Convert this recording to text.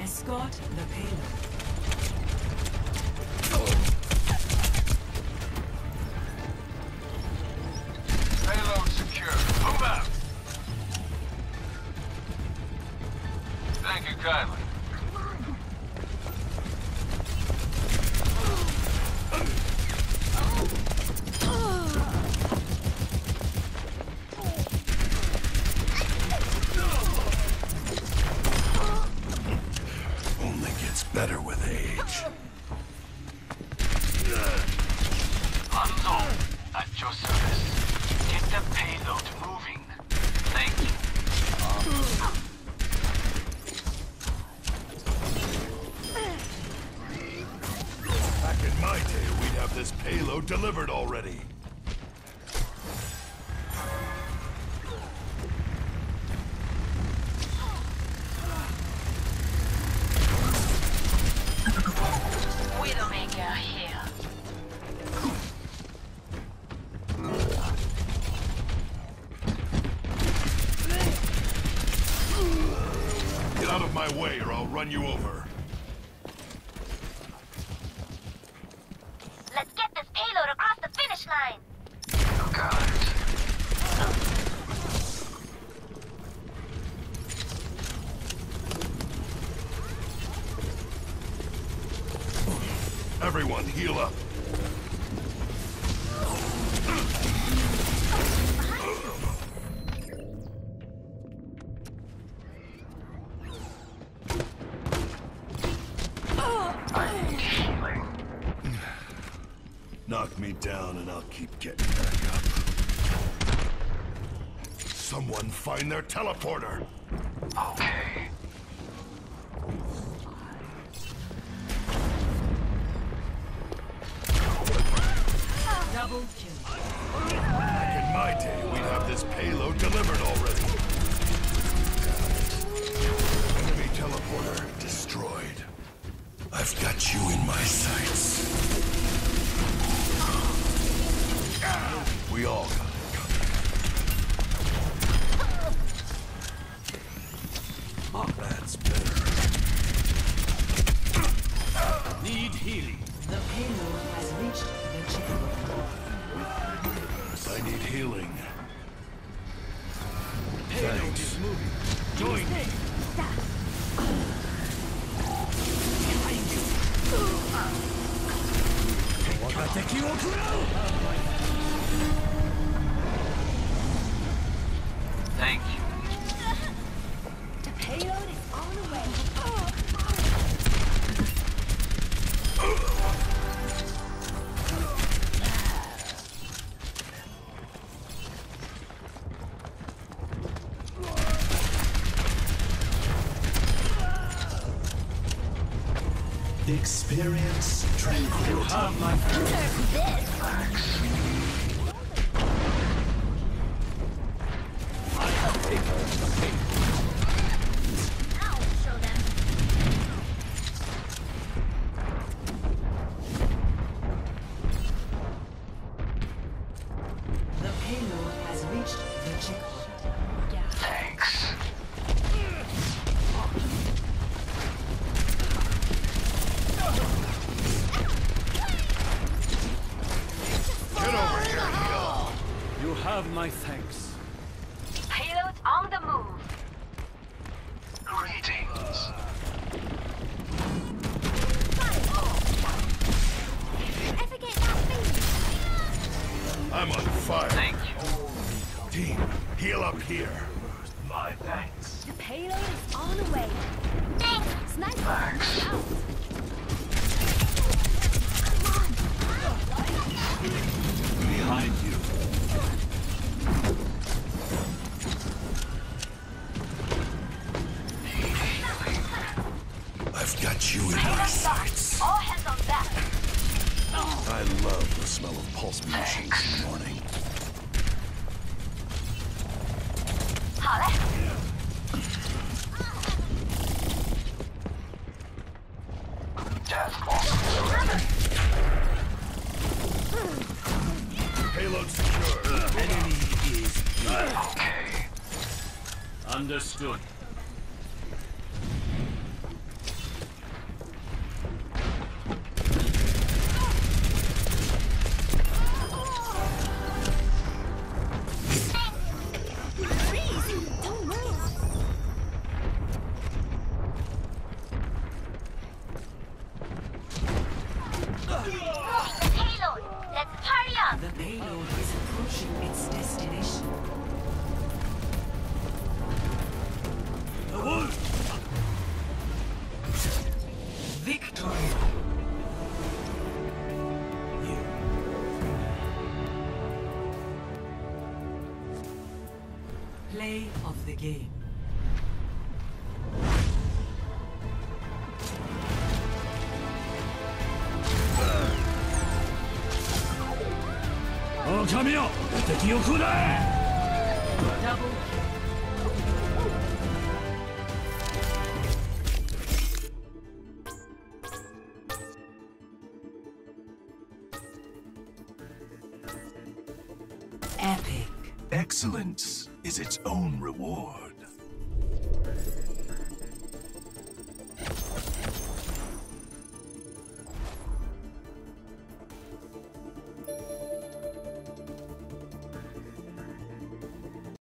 Escort the payload. Payload secure. Move out. Thank you kindly. Your service. Get the payload moving. Thank you. Back in my day, we'd have this payload delivered already. Of my way or I'll run you over. Let's get this payload across the finish line. Got it. Everyone, heal up. Knock me down and I'll keep getting back up. Someone find their teleporter! Okay. Double kill. Back in my day, we'd have this payload delivered already. Enemy teleporter destroyed. I've got you in my sights. We all got it coming. That's better. Need healing. The payload has reached the checkpoint. I need healing. Payload Thanks. is moving. Join me. Thank Experience tranquility. Have my I'll have my thanks. Payload's on the move. Greetings. Ever get that feeling? I'm on fire. Thank you. Team, heal up here. My thanks. The payload is on the way. Thanks. Sniper. Thanks. Out. Of pulse munitions in the morning. 好嘞。Task force. Payload secure. Enemy is here. Okay. Understood. Play of the game. Oh, come here! Double Epic. Excellence is its own reward.